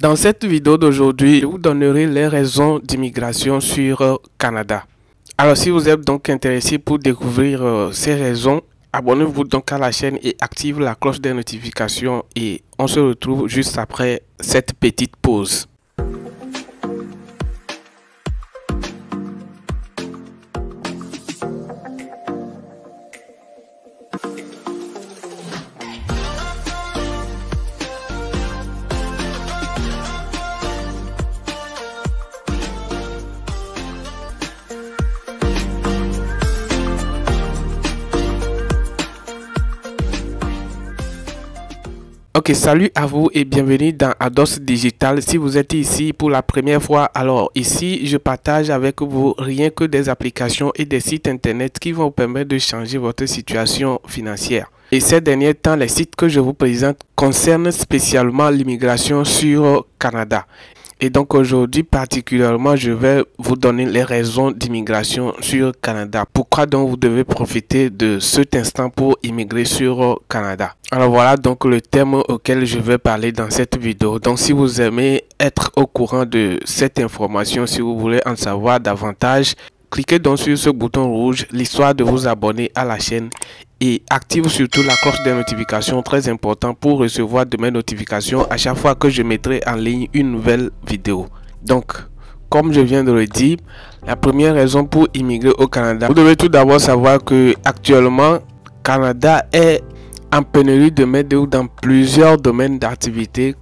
Dans cette vidéo d'aujourd'hui, je vous donnerai les raisons d'immigration sur euh, Canada. Alors si vous êtes donc intéressé pour découvrir euh, ces raisons, abonnez-vous donc à la chaîne et activez la cloche des notifications et on se retrouve juste après cette petite pause. Ok, salut à vous et bienvenue dans Ados Digital. Si vous êtes ici pour la première fois, alors ici, je partage avec vous rien que des applications et des sites internet qui vont vous permettre de changer votre situation financière. Et ces derniers temps, les sites que je vous présente concernent spécialement l'immigration sur Canada. Et donc aujourd'hui particulièrement, je vais vous donner les raisons d'immigration sur Canada. Pourquoi donc vous devez profiter de cet instant pour immigrer sur Canada? Alors voilà donc le thème auquel je vais parler dans cette vidéo. Donc si vous aimez être au courant de cette information, si vous voulez en savoir davantage, cliquez donc sur ce bouton rouge, l'histoire de vous abonner à la chaîne et active surtout la cloche des notifications très important pour recevoir de mes notifications à chaque fois que je mettrai en ligne une nouvelle vidéo. Donc, comme je viens de le dire, la première raison pour immigrer au Canada, vous devez tout d'abord savoir que actuellement, Canada est en pénurie de main dans plusieurs domaines d'activité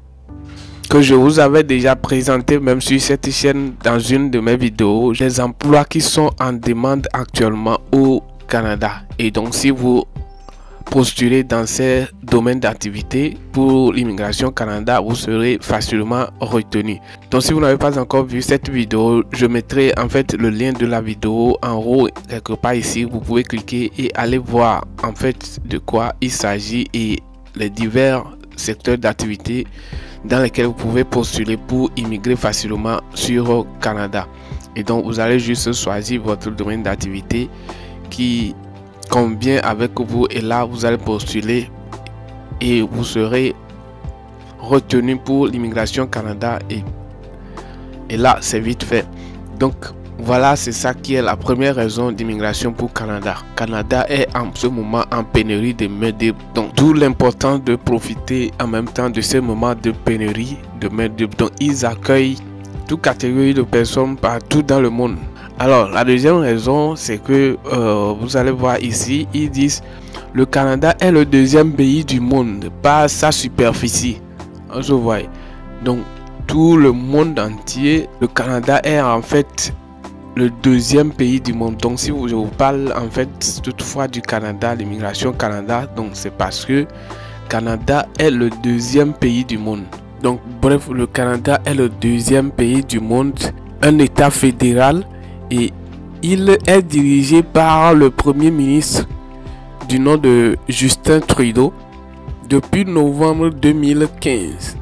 que je vous avais déjà présenté même sur cette chaîne dans une de mes vidéos, les emplois qui sont en demande actuellement au Canada. Et donc si vous postulez dans ces domaines d'activité pour l'immigration Canada, vous serez facilement retenu. Donc si vous n'avez pas encore vu cette vidéo, je mettrai en fait le lien de la vidéo en haut quelque part ici. Vous pouvez cliquer et aller voir en fait de quoi il s'agit et les divers secteurs d'activité dans lesquels vous pouvez postuler pour immigrer facilement sur Canada. Et donc vous allez juste choisir votre domaine d'activité qui convient avec vous et là vous allez postuler et vous serez retenu pour l'immigration Canada et, là c'est vite fait. Donc voilà, c'est ça qui est la première raison d'immigration pour Canada. Canada est en ce moment en pénurie de main Donc, d'où l'importance de profiter en même temps de ces moments de pénurie de main Donc, ils accueillent toute catégorie de personnes partout dans le monde. Alors, la deuxième raison, c'est que euh, vous allez voir ici, ils disent le Canada est le deuxième pays du monde par sa superficie. Je vois. Donc, tout le monde entier, le Canada est en fait le deuxième pays du monde. Donc, si je vous parle en fait toutefois du Canada, l'immigration Canada, donc c'est parce que Canada est le deuxième pays du monde. Donc, bref, le Canada est le deuxième pays du monde, un État fédéral et il est dirigé par le Premier ministre du nom de Justin Trudeau depuis novembre 2015.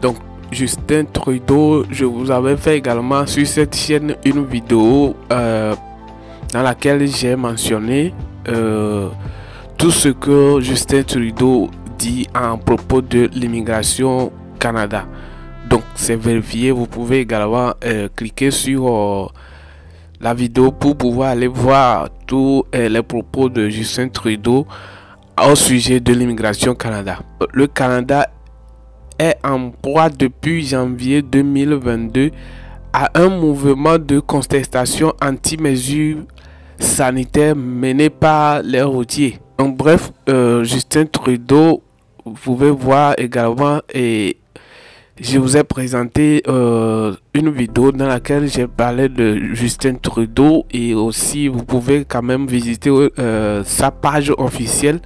Donc Justin Trudeau, je vous avais fait également sur cette chaîne une vidéo euh, dans laquelle j'ai mentionné euh, tout ce que Justin Trudeau dit en propos de l'immigration Canada. Donc c'est vérifié, vous pouvez également euh, cliquer sur la vidéo pour pouvoir aller voir tous euh, les propos de Justin Trudeau au sujet de l'immigration Canada. Le Canada est en proie depuis janvier 2022 à un mouvement de contestation anti-mesures sanitaires mené par les routiers. En bref, euh, Justin Trudeau, vous pouvez voir également et je vous ai présenté euh, une vidéo dans laquelle j'ai parlé de Justin Trudeau et aussi vous pouvez quand même visiter euh, sa page officielle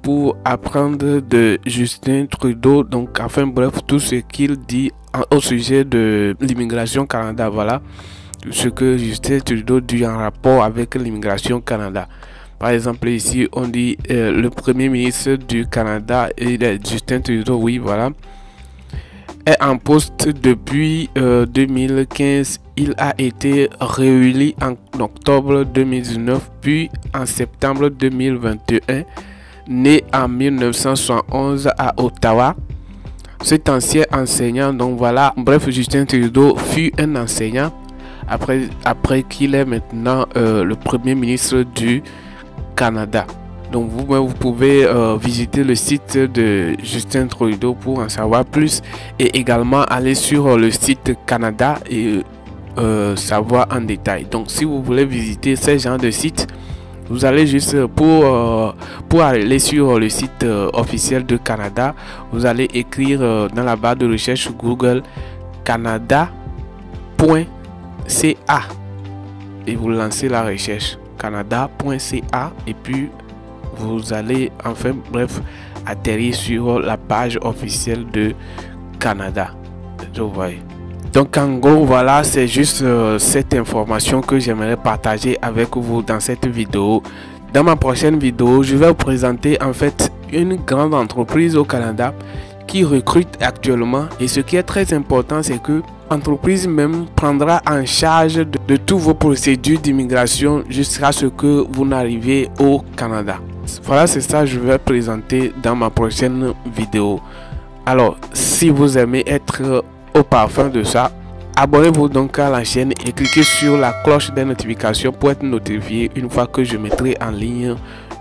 pour apprendre de Justin Trudeau. Donc, enfin bref, tout ce qu'il dit au sujet de l'immigration Canada. Voilà ce que Justin Trudeau dit en rapport avec l'immigration Canada. Par exemple, ici, on dit euh, le premier ministre du Canada et Justin Trudeau. Oui, voilà en poste depuis 2015. Euh, Il a été réélu en octobre 2019 puis en septembre 2021. Né en 1971 à Ottawa, cet ancien enseignant. Donc voilà, bref, Justin Trudeau fut un enseignant après, après qu'il est maintenant euh, le premier ministre du Canada. Donc vous, pouvez euh, visiter le site de Justin Trudeau pour en savoir plus et également aller sur le site Canada et euh, savoir en détail. Donc si vous voulez visiter ces genres de sites, vous allez juste pour, euh, pour aller sur le site officiel de Canada, vous allez écrire dans la barre de recherche Google canada.ca et vous lancez la recherche canada.ca et puis vous allez enfin bref atterrir sur la page officielle de Canada. Donc en gros voilà c'est juste euh, cette information que j'aimerais partager avec vous dans cette vidéo. Dans ma prochaine vidéo je vais vous présenter en fait une grande entreprise au Canada qui recrute actuellement et ce qui est très important c'est que l'entreprise même prendra en charge de, de toutes vos procédures d'immigration jusqu'à ce que vous n'arrivez au Canada. Voilà, c'est ça que je vais présenter dans ma prochaine vidéo. Alors, si vous aimez être au parfum de ça, abonnez-vous donc à la chaîne et cliquez sur la cloche des notifications pour être notifié une fois que je mettrai en ligne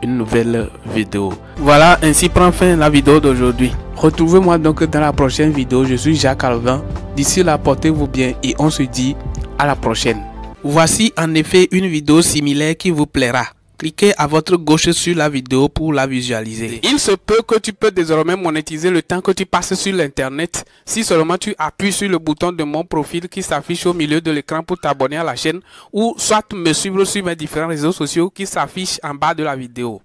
une nouvelle vidéo. Voilà, ainsi prend fin la vidéo d'aujourd'hui. Retrouvez-moi donc dans la prochaine vidéo. Je suis Jacques Alvin. D'ici là, portez-vous bien et on se dit à la prochaine. Voici en effet une vidéo similaire qui vous plaira. Cliquez à votre gauche sur la vidéo pour la visualiser. Il se peut que tu peux désormais monétiser le temps que tu passes sur l'internet si seulement tu appuies sur le bouton de mon profil qui s'affiche au milieu de l'écran pour t'abonner à la chaîne ou soit me suivre sur mes différents réseaux sociaux qui s'affichent en bas de la vidéo.